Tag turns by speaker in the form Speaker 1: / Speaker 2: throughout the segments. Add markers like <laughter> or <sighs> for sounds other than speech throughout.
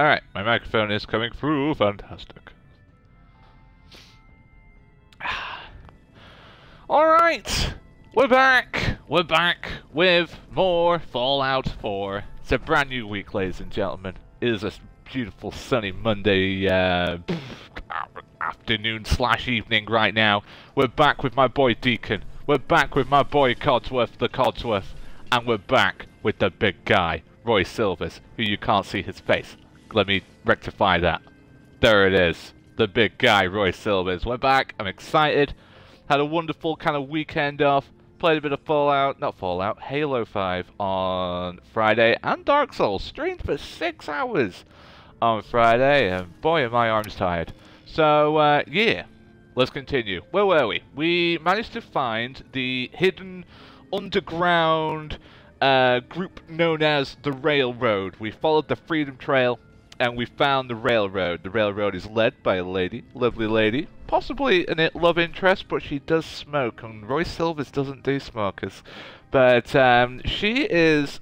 Speaker 1: Alright, my microphone is coming through. Fantastic. <sighs> Alright, we're back. We're back with more Fallout 4. It's a brand new week, ladies and gentlemen. It is a beautiful sunny Monday uh, afternoon slash evening right now. We're back with my boy Deacon. We're back with my boy Codsworth the Codsworth. And we're back with the big guy, Roy Silvers, who you can't see his face. Let me rectify that. There it is. The big guy, Roy Silvers. We're back. I'm excited. Had a wonderful kind of weekend off. Played a bit of Fallout, not Fallout, Halo 5 on Friday. And Dark Souls. Streamed for six hours on Friday. And boy, are my arms tired. So, uh, yeah. Let's continue. Where were we? We managed to find the hidden underground uh, group known as the Railroad. We followed the Freedom Trail and we found the Railroad. The Railroad is led by a lady, lovely lady, possibly a love interest, but she does smoke, and Roy Silvers doesn't do smokers. But um, she is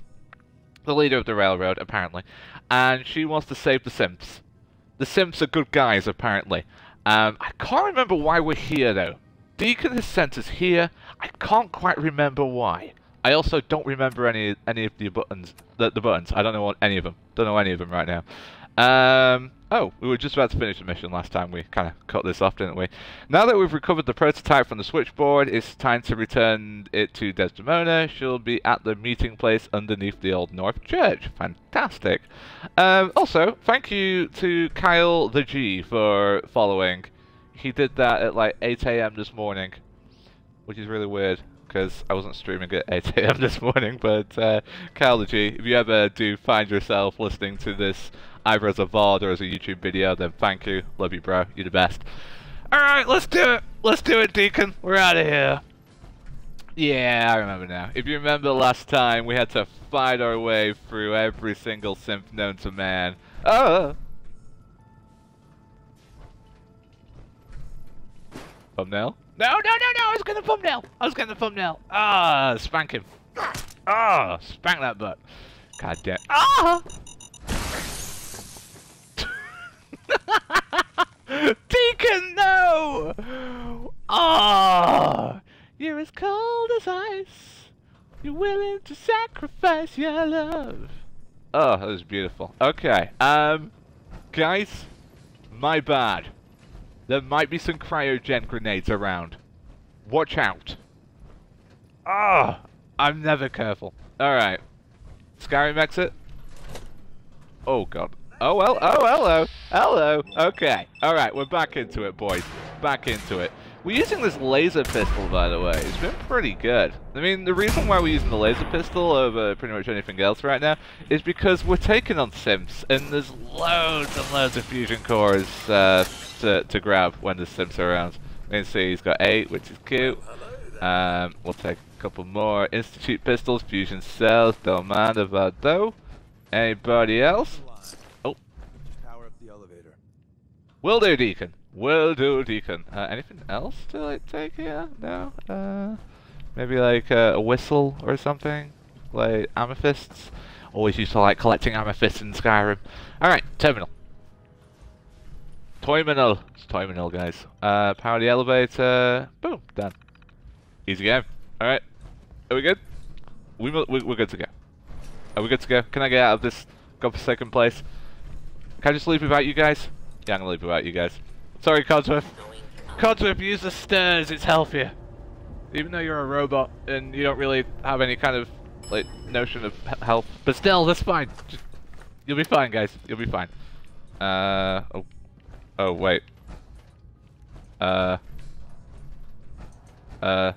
Speaker 1: the leader of the Railroad, apparently, and she wants to save the Synths. The Synths are good guys, apparently. Um, I can't remember why we're here, though. Deacon has sent us here. I can't quite remember why. I also don't remember any any of the buttons. The, the buttons. I don't know what, any of them. Don't know any of them right now. Um, oh, we were just about to finish the mission last time. We kind of cut this off, didn't we? Now that we've recovered the prototype from the switchboard, it's time to return it to Desdemona. She'll be at the meeting place underneath the Old North Church. Fantastic. Um, also, thank you to Kyle the G for following. He did that at like 8 a.m. this morning, which is really weird because I wasn't streaming at 8 a.m. <laughs> this morning. But uh, Kyle the G, if you ever do find yourself listening to this either as a VOD or as a YouTube video, then thank you. Love you, bro. You're the best. Alright, let's do it. Let's do it, Deacon. We're out of here. Yeah, I remember now. If you remember last time, we had to fight our way through every single synth known to man. Oh! Thumbnail? No, no, no, no! I was getting the thumbnail! I was getting the thumbnail! Ah, spank him. Ah, spank that butt. God damn. Ah! <laughs> Deacon, no! Ah! Oh, you're as cold as ice. You're willing to sacrifice your love. Oh, that was beautiful. Okay, um, guys, my bad. There might be some cryogen grenades around. Watch out. Ah, oh, I'm never careful. Alright. Skyrim exit. Oh god. Oh, well, oh, hello, hello, okay. Alright, we're back into it, boys. Back into it. We're using this laser pistol, by the way. It's been pretty good. I mean, the reason why we're using the laser pistol over pretty much anything else right now is because we're taking on Synths, and there's loads and loads of fusion cores uh, to, to grab when the Synths are around. You can see he's got eight, which is cute. Um, we'll take a couple more. Institute pistols, fusion cells, don't mind about though. Anybody else? Will do, Deacon. Will do, Deacon. Uh, anything else to like take here? No. Uh, maybe like uh, a whistle or something, like amethysts. Always used to like collecting amethysts in Skyrim. All right, terminal. Terminal. It's terminal, guys. Uh, power the elevator. Boom. Done. Easy game. All right. Are we good? We we're good to go. Are we good to go? Can I get out of this godforsaken place? Can I just leave without you guys? I'm gonna leave without you guys. Sorry, Codsworth. Codsworth, use the stairs, it's healthier. Even though you're a robot and you don't really have any kind of like notion of health. But still, that's fine. Just, you'll be fine, guys. You'll be fine. Uh, oh. Oh, wait. Uh. Uh.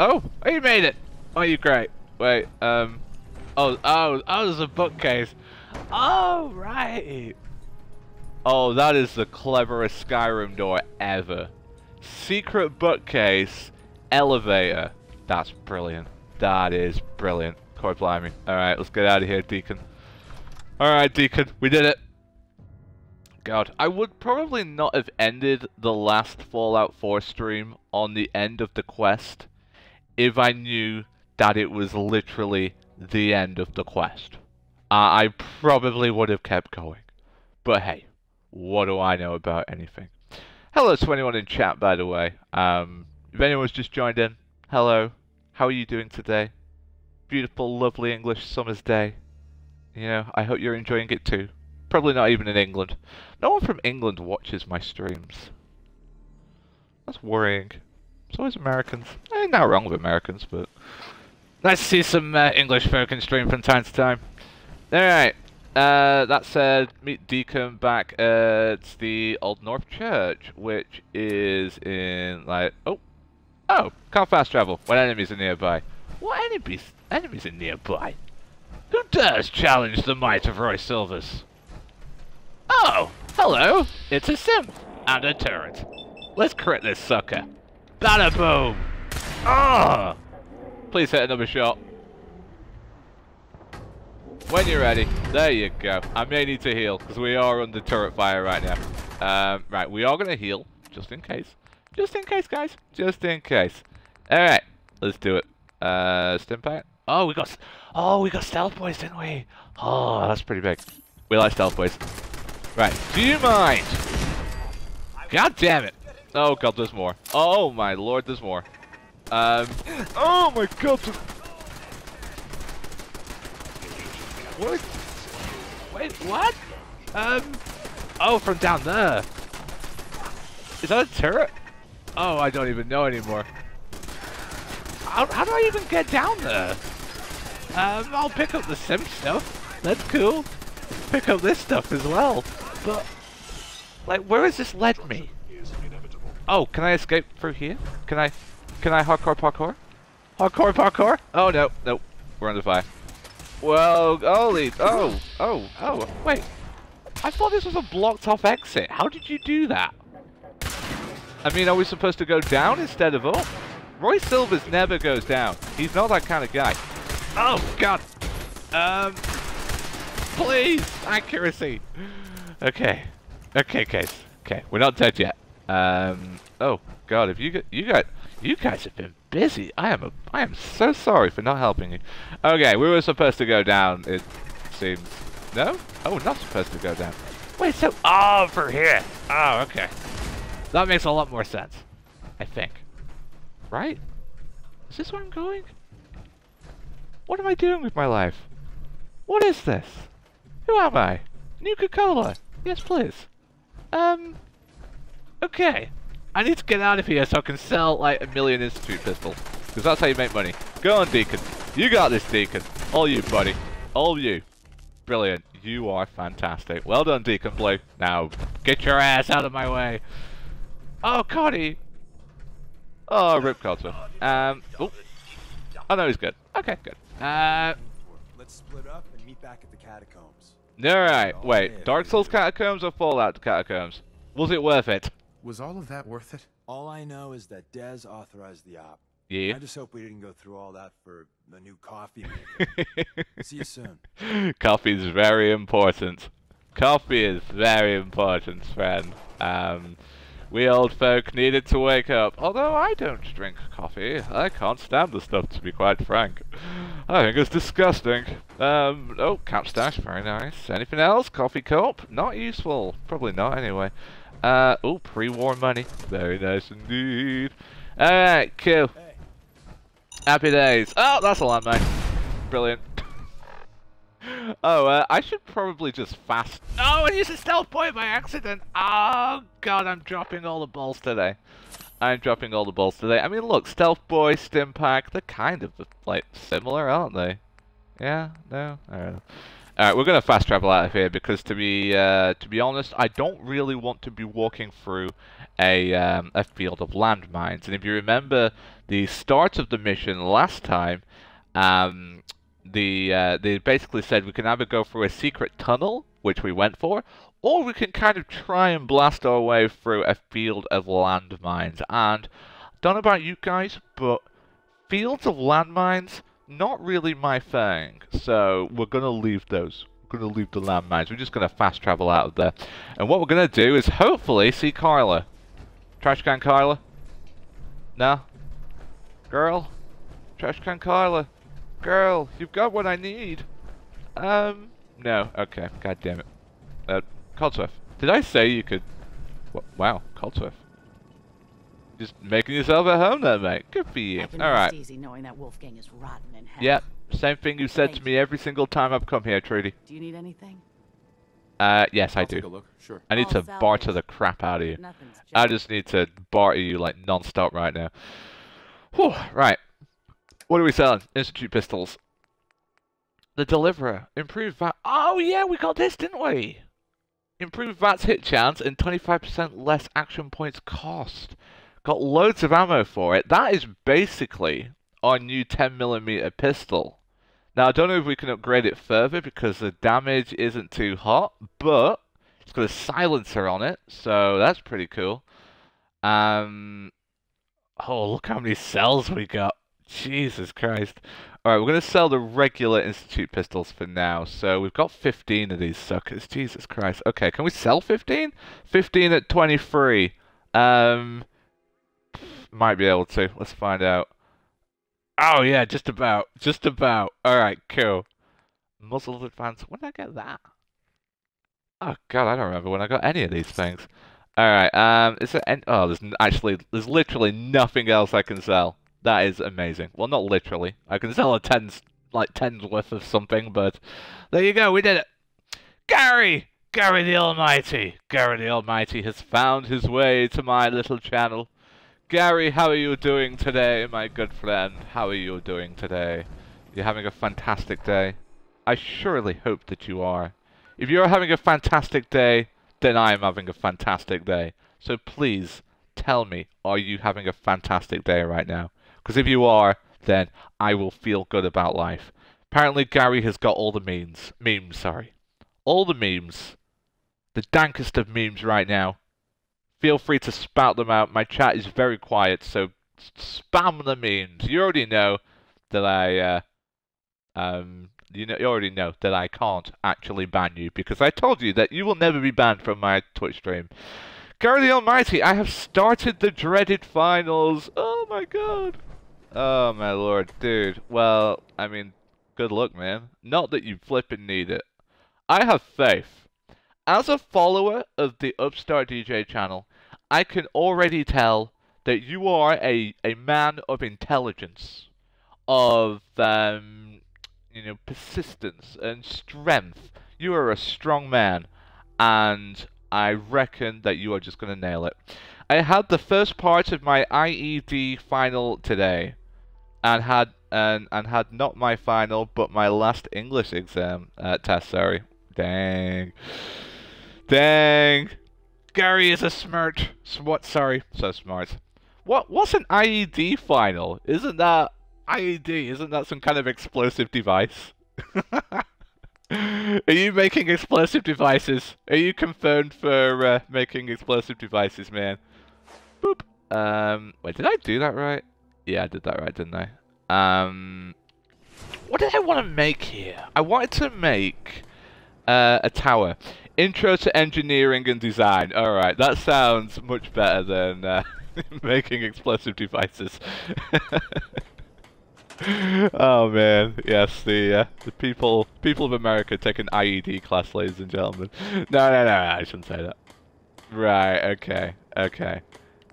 Speaker 1: Oh, oh, you made it. Oh, you great. Wait, um. Oh, oh, oh, there's a bookcase. Oh, right. Oh, that is the cleverest Skyrim door ever. Secret bookcase, elevator. That's brilliant. That is brilliant. Quite blimey. Alright, let's get out of here, Deacon. Alright, Deacon, we did it. God, I would probably not have ended the last Fallout 4 stream on the end of the quest if I knew that it was literally the end of the quest. I probably would have kept going. But hey, what do I know about anything? Hello to anyone in chat, by the way. Um, if anyone's just joined in, hello. How are you doing today? Beautiful, lovely English summer's day. You know, I hope you're enjoying it too. Probably not even in England. No one from England watches my streams. That's worrying. It's always Americans. I ain't not wrong with Americans, but nice to see some uh, English folk in stream from time to time. Alright, uh, that said, meet Deacon back at the Old North Church, which is in, like, oh, oh, can't fast travel when enemies are nearby. What enemies, enemies are nearby? Who dares challenge the might of Roy Silvers? Oh, hello, it's a synth and a turret. Let's crit this sucker. Bada boom! Ah! Please hit another shot. When you're ready. There you go. I may need to heal, because we are under turret fire right now. Um, right, we are going to heal, just in case. Just in case, guys. Just in case. Alright, let's do it. Uh, Stimpak? Oh, we got... Oh, we got stealth boys, didn't we? Oh, that's pretty big. We like stealth boys. Right, do you mind? God damn it. Oh god, there's more. Oh my lord, there's more. Um, oh my god, What? Wait, what? Um, oh, from down there. Is that a turret? Oh, I don't even know anymore. How, how do I even get down there? Um, I'll pick up the synth stuff. That's cool. Pick up this stuff as well. But, like, where has this led me? Oh, can I escape through here? Can I, can I hardcore parkour? Hardcore parkour? Oh no, nope. We're under fire. Well, holy, oh, oh, oh, wait. I thought this was a blocked off exit. How did you do that? I mean, are we supposed to go down instead of up? Roy Silvers never goes down. He's not that kind of guy. Oh, God. Um, please, accuracy. Okay. Okay, case. Okay, we're not dead yet. Um, oh, God, if you got, you got, you guys have been busy. I am a, I am so sorry for not helping you. Okay, we were supposed to go down, it seems. No? Oh, we're not supposed to go down. Wait, so over here. Oh, okay. That makes a lot more sense. I think. Right? Is this where I'm going? What am I doing with my life? What is this? Who am I? Nuka-Cola. Yes, please. Um, okay. I need to get out of here so I can sell like a million institute pistols. Because that's how you make money. Go on, Deacon. You got this, Deacon. All you, buddy. All you. Brilliant. You are fantastic. Well done, Deacon Blue. Now, get your ass out of my way. Oh, Cody. Oh, Rip Cotter. Um, oh. Oh, no, he's good. Okay, good. Uh,
Speaker 2: Let's split up and meet back at the catacombs.
Speaker 1: Alright, wait. Dark Souls Catacombs or Fallout Catacombs? Was it worth it?
Speaker 3: Was all of that worth it?
Speaker 2: All I know is that Dez authorized the op.
Speaker 1: Yeah.
Speaker 2: I just hope we didn't go through all that for a new coffee maker. <laughs> See you soon.
Speaker 1: Coffee is very important. Coffee is very important, friend. Um, we old folk needed to wake up. Although I don't drink coffee. I can't stand the stuff, to be quite frank. I think it's disgusting. Um, oh, cap stash, very nice. Anything else? Coffee cup? Not useful. Probably not, anyway. Uh, oh, pre-war money. Very nice indeed. Alright, cool.
Speaker 2: Hey,
Speaker 1: Happy days. Oh, that's a landmine. Brilliant. <laughs> oh, uh, I should probably just fast. Oh, I used a stealth point by accident. Oh, God, I'm dropping all the balls today. I'm dropping all the balls today. I mean, look, Stealth Boy, Stimpak, they're kind of, like, similar, aren't they? Yeah? No? I don't know. Alright, we're gonna fast travel out of here because to be uh, to be honest, I don't really want to be walking through a um, a field of landmines. And if you remember the start of the mission last time, um, the uh, they basically said we can either go through a secret tunnel, which we went for, or we can kind of try and blast our way through a field of landmines. And don't know about you guys, but fields of landmines not really my thing. So we're gonna leave those. We're gonna leave the landmines. We're just gonna fast travel out of there. And what we're gonna do is hopefully see Carla. Trash can Carla? No? Girl? Trash can Carla? Girl, you've got what I need. Um, No. Okay. God damn it. Uh, Coldsworth. Did I say you could? Wow, Coldsworth. Just making yourself at home there, mate. Good for you.
Speaker 3: All right. can
Speaker 1: All
Speaker 3: rest
Speaker 1: right.
Speaker 3: easy knowing that Wolfgang is rotten in hell.
Speaker 1: Yep. Same thing you said to me every single time I've come here, Trudy.
Speaker 3: Do you need anything?
Speaker 1: Uh, yes, I
Speaker 2: I'll take a
Speaker 1: do.
Speaker 2: look. Sure.
Speaker 1: I need
Speaker 3: All
Speaker 1: to barter the crap out of you.
Speaker 3: Nothing's
Speaker 1: I just need to barter you like non-stop right now. Whew, right. What are we selling? Institute pistols. The Deliverer. Improved VAT. Oh yeah, we got this, didn't we? Improved VATS hit chance and 25% less action points cost. Got loads of ammo for it. That is basically our new 10mm pistol. Now, I don't know if we can upgrade it further because the damage isn't too hot, but it's got a silencer on it, so that's pretty cool. Um, oh, look how many cells we got. Jesus Christ. Alright, we're going to sell the regular Institute pistols for now. So we've got 15 of these suckers. Jesus Christ. Okay, can we sell 15? 15 at 23. Um, might be able to. Let's find out. Oh, yeah, just about. Just about. Alright, cool. Muzzle advance. When did I get that? Oh, God, I don't remember when I got any of these things. Alright, um, is there any... Oh, there's actually... There's literally nothing else I can sell. That is amazing. Well, not literally. I can sell a tens, like tens worth of something, but there you go. We did it. Gary, Gary the Almighty, Gary the Almighty has found his way to my little channel. Gary, how are you doing today, my good friend? How are you doing today? You're having a fantastic day. I surely hope that you are. If you're having a fantastic day, then I am having a fantastic day. So please tell me, are you having a fantastic day right now? Because if you are, then I will feel good about life. Apparently, Gary has got all the memes. Memes, sorry. All the memes. The dankest of memes right now. Feel free to spout them out. My chat is very quiet, so spam the memes. You already know that I, uh, um, you know, you already know that I can't actually ban you because I told you that you will never be banned from my Twitch stream. Gary the Almighty, I have started the dreaded finals. Oh my god. Oh my lord, dude. Well, I mean, good luck, man. Not that you flippin' need it. I have faith. As a follower of the Upstart DJ channel, I can already tell that you are a, a man of intelligence, of um, you know, persistence and strength. You are a strong man, and I reckon that you are just gonna nail it. I had the first part of my IED final today, and had and and had not my final, but my last English exam uh, test. Sorry, dang, dang. Gary is a smart. What? Sorry, so smart. What? What's an IED final? Isn't that IED? Isn't that some kind of explosive device? <laughs> Are you making explosive devices? Are you confirmed for uh, making explosive devices, man? Boop. Um, wait, did I do that right? Yeah, I did that right, didn't I? Um, what did I want to make here? I wanted to make uh, a tower. Intro to engineering and design. All right, that sounds much better than uh, <laughs> making explosive devices. <laughs> oh man, yes, the uh, the people people of America take an IED class, ladies and gentlemen. No, no, no, I shouldn't say that. Right, okay, okay.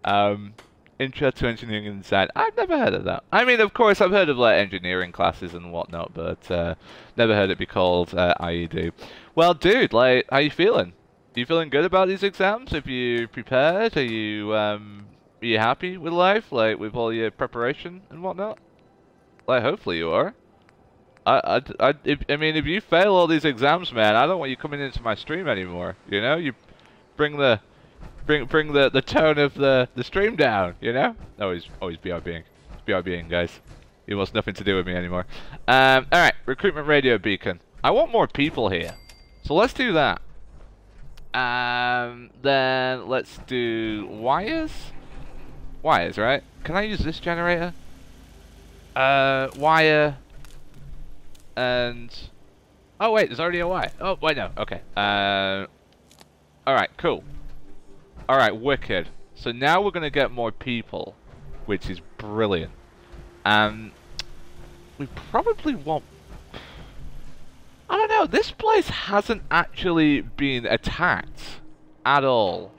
Speaker 1: Um, intro to engineering and design. I've never heard of that. I mean, of course, I've heard of like engineering classes and whatnot, but uh, never heard it be called uh, IED. Well, dude, like, how you feeling? Are you feeling good about these exams? Have you prepared? Are you um, are you happy with life? Like, with all your preparation and whatnot? Like, hopefully you are. I, I, I, if, I mean, if you fail all these exams, man, I don't want you coming into my stream anymore. You know, you bring the, bring, bring the, the tone of the, the stream down. You know, always, always BRBing, BRBing, guys. It wants nothing to do with me anymore. Um, all right, recruitment radio beacon. I want more people here, so let's do that. Um, then let's do wires. Wires, right? Can I use this generator? Uh, wire. And oh wait, there's already a wire. Oh wait, no. Okay. Uh. All right. Cool. All right. Wicked. So now we're gonna get more people, which is brilliant. Um. We probably want. I don't know. know, this place hasn't actually been attacked at all,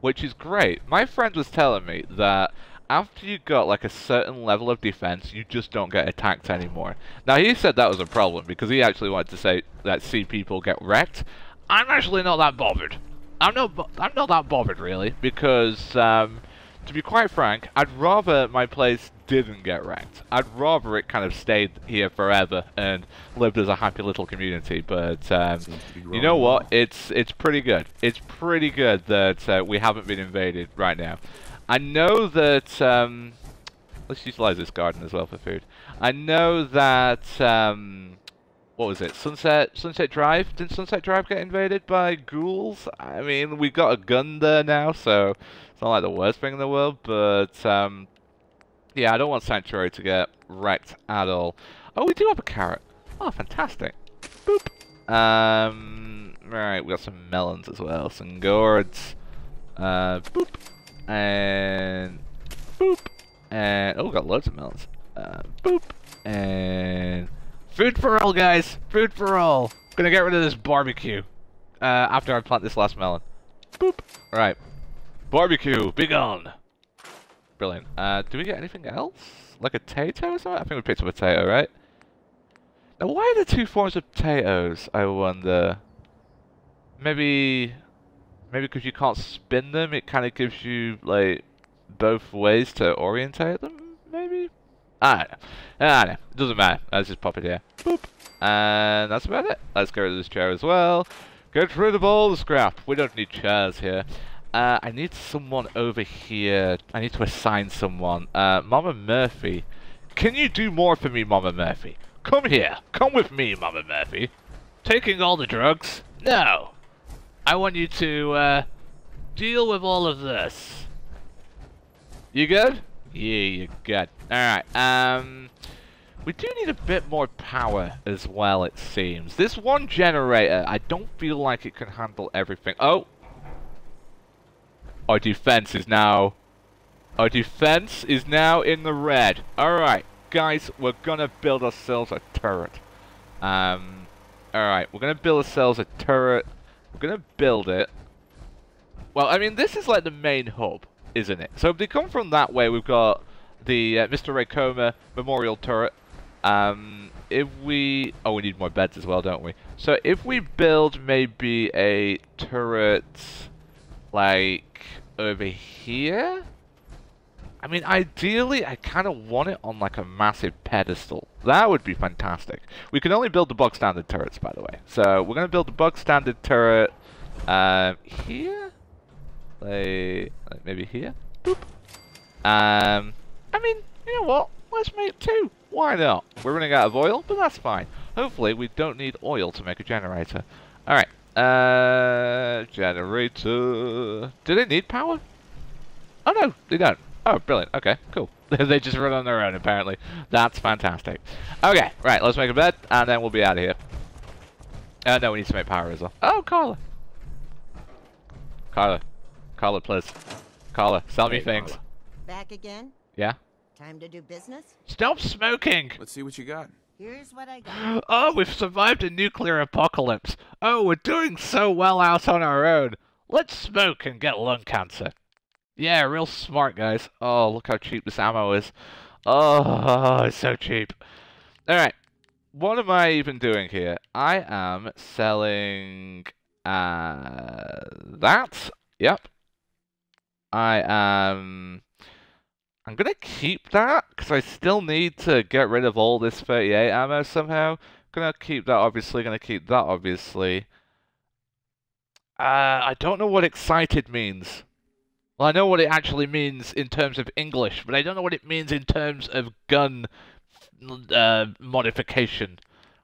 Speaker 1: which is great. My friend was telling me that after you got like a certain level of defense, you just don't get attacked anymore. Now he said that was a problem because he actually wanted to say that see people get wrecked. I'm actually not that bothered. I'm not. I'm not that bothered really because, um, to be quite frank, I'd rather my place didn't get wrecked. I'd rather it kind of stayed here forever and lived as a happy little community. But um, you know what? It's it's pretty good. It's pretty good that uh, we haven't been invaded right now. I know that, um, let's utilize this garden as well for food. I know that, um, what was it, Sunset Sunset Drive? Didn't Sunset Drive get invaded by ghouls? I mean, we've got a gun there now, so it's not like the worst thing in the world, but, um, yeah, I don't want Sanctuary to get wrecked at all. Oh, we do have a carrot. Oh, fantastic. Boop. Um, right, we got some melons as well, some gourds. Uh, boop and boop, and oh, we got loads of melons. Uh, boop, and food for all, guys. Food for all. Gonna get rid of this barbecue uh, after I plant this last melon. Boop. All right, barbecue. Be gone. Brilliant. Uh, do we get anything else? Like a potato or something? I think we picked a potato, right? Now, why are there two forms of potatoes? I wonder. Maybe Maybe because you can't spin them, it kind of gives you, like, both ways to orientate them, maybe? Don't know. It doesn't matter. Let's just pop it here. Boop. And that's about it. Let's get rid of this chair as well. Get rid of all the scrap. We don't need chairs here. Uh, I need someone over here. I need to assign someone. Uh, Mama Murphy. Can you do more for me, Mama Murphy? Come here. Come with me, Mama Murphy. Taking all the drugs? No. I want you to uh, deal with all of this. You good? Yeah, you're good. Alright, um... We do need a bit more power as well, it seems. This one generator, I don't feel like it can handle everything. Oh! Our defense is now... Our defense is now in the red. Alright, guys, we're gonna build ourselves a turret. Um, alright, we're gonna build ourselves a turret. We're to build it. Well, I mean, this is like the main hub, isn't it? So if they come from that way, we've got the uh, Mr. Ray Coma Memorial Turret. Um, if we... Oh, we need more beds as well, don't we? So if we build maybe a turret, like, over here? I mean, ideally, I kind of want it on like a massive pedestal. That would be fantastic. We can only build the bog standard turrets, by the way. So we're going to build the bog standard turret um, here. Like, maybe here. Boop. Um, I mean, you know what? Let's make two. Why not? We're running out of oil, but that's fine. Hopefully, we don't need oil to make a generator. All right. Uh, generator. Do they need power? Oh no, they don't. Oh, brilliant. Okay, cool. <laughs> they just run on their own, apparently. That's fantastic. Okay, right, let's make a bed, and then we'll be out of here. Uh, no, we need to make power as well. Oh, Carla. Carla. Carla, please. Carla, sell hey, me things. Carla.
Speaker 4: Back again?
Speaker 1: Yeah?
Speaker 4: Time to do business?
Speaker 1: Stop smoking!
Speaker 2: Let's see what you got.
Speaker 4: Here's what I got. <gasps>
Speaker 1: Oh, we've survived a nuclear apocalypse. Oh, we're doing so well out on our own. Let's smoke and get lung cancer. Yeah, real smart, guys. Oh, look how cheap this ammo is. Oh, it's so cheap. Alright, what am I even doing here? I am selling uh, that. Yep. I am... I'm going to keep that, because I still need to get rid of all this 38 ammo somehow. Going to keep that, obviously. Going to keep that, obviously. Uh, I don't know what excited means. Well, I know what it actually means in terms of English, but I don't know what it means in terms of gun uh, modification.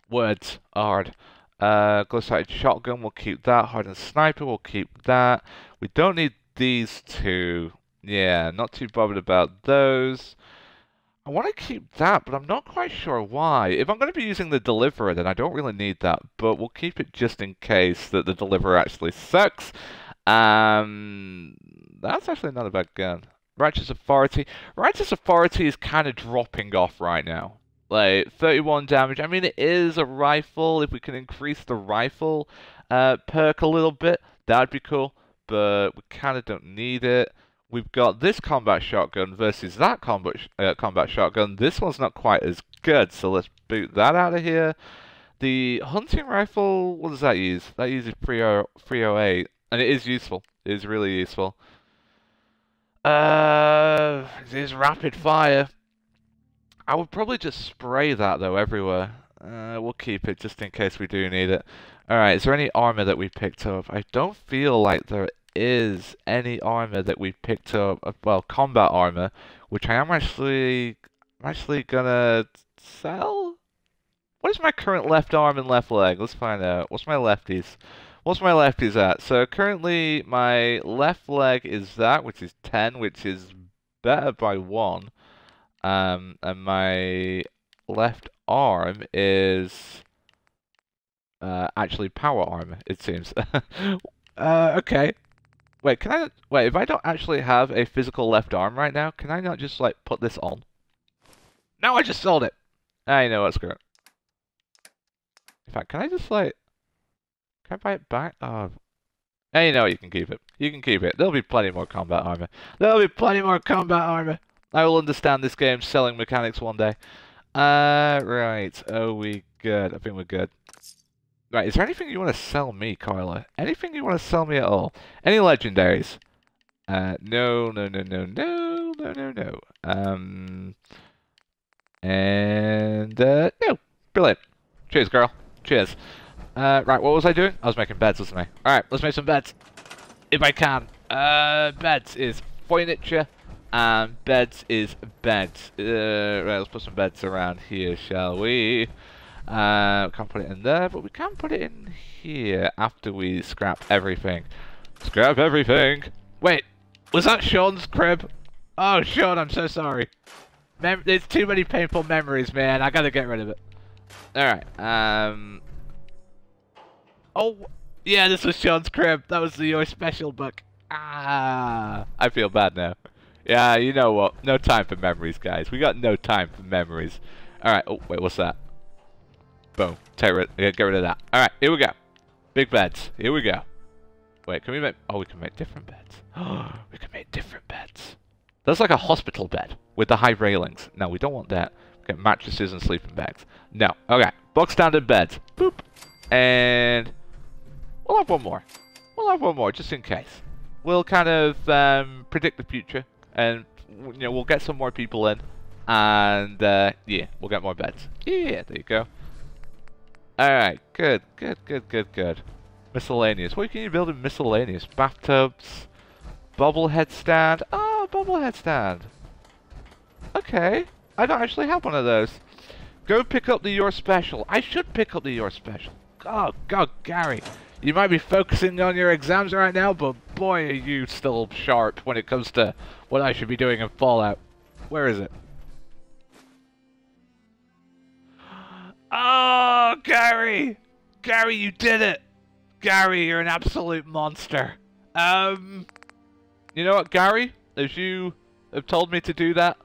Speaker 1: Words hard. Uh, glow-sighted shotgun, we'll keep that. Hardened sniper, we'll keep that. We don't need these two. Yeah, not too bothered about those. I want to keep that, but I'm not quite sure why. If I'm going to be using the deliverer, then I don't really need that, but we'll keep it just in case that the deliverer actually sucks. Um, that's actually not a bad gun. Righteous Authority. Righteous Authority is kind of dropping off right now. Like 31 damage. I mean, it is a rifle. If we can increase the rifle uh, perk a little bit, that'd be cool. But we kind of don't need it. We've got this combat shotgun versus that combat sh uh, combat shotgun. This one's not quite as good, so let's boot that out of here. The hunting rifle, what does that use? That uses 308, and it is useful. It is really useful. Uh, it is rapid fire. I would probably just spray that though everywhere. Uh, we'll keep it just in case we do need it. Alright, is there any armor that we picked up? I don't feel like there is any armor that we picked up. Uh, well, combat armor, which I am actually, I'm actually gonna sell? What is my current left arm and left leg? Let's find out. What's my lefties? What's my lefties at? So currently my left leg is that, which is 10, which is better by 1. Um, and my left arm is uh, actually power armor, it seems. <laughs> uh, okay. Wait, can I... Wait, if I don't actually have a physical left arm right now, can I not just, like, put this on? No, I just sold it! I know what, screw it. In fact, can I just, like... Can I buy it back? Oh. Hey, you know you can keep it. You can keep it. There'll be plenty more combat armor. There'll be plenty more combat armor. I will understand this game's selling mechanics one day. Uh, right. Oh, we good. I think we're good. Right, is there anything you want to sell me, Carla? Anything you want to sell me at all? Any legendaries? Uh, no, no, no, no, no, no, no, no. Um, and, uh, no. Brilliant. Cheers, girl. Cheers. Uh, right, what was I doing? I was making beds, wasn't I? Alright, let's make some beds. If I can. Uh, beds is furniture, and beds is beds. Uh, right, let's put some beds around here, shall we? Uh, can't put it in there, but we can put it in here after we scrap everything. Scrap everything! Wait, was that Sean's crib? Oh, Sean, I'm so sorry. Mem there's too many painful memories, man. I gotta get rid of it. Alright, um... Oh, yeah, this was Sean's crib. That was Your Special book. Ah, I feel bad now. Yeah, you know what? No time for memories, guys. We got no time for memories. Alright, oh, wait, what's that? Boom. Take rid yeah, get rid of that. Alright, here we go. Big beds. Here we go. Wait, can we make... Oh, we can make different beds. <gasps> We can make different beds. That's like a hospital bed with the high railings. No, we don't want that. Get mattresses and sleeping bags. No. Okay. Box standard beds. Boop. And... We'll have one more. We'll have one more, just in case. We'll kind of um, predict the future. And, you know, we'll get some more people in. And, uh, yeah, we'll get more beds. Yeah, there you go. Alright, good, good, good, good, good. Miscellaneous. What can you build in miscellaneous? Bathtubs, bobblehead stand. Oh, bobblehead stand. Okay. I don't actually have one of those. Go pick up the Your Special. I should pick up the Your Special. Oh, God, Gary. You might be focusing on your exams right now, but boy, are you still sharp when it comes to what I should be doing in Fallout. Where is it? <gasps> Oh, Gary! Gary, you did it! Gary, you're an absolute monster. Um, you know what, Gary? As you have told me to do that,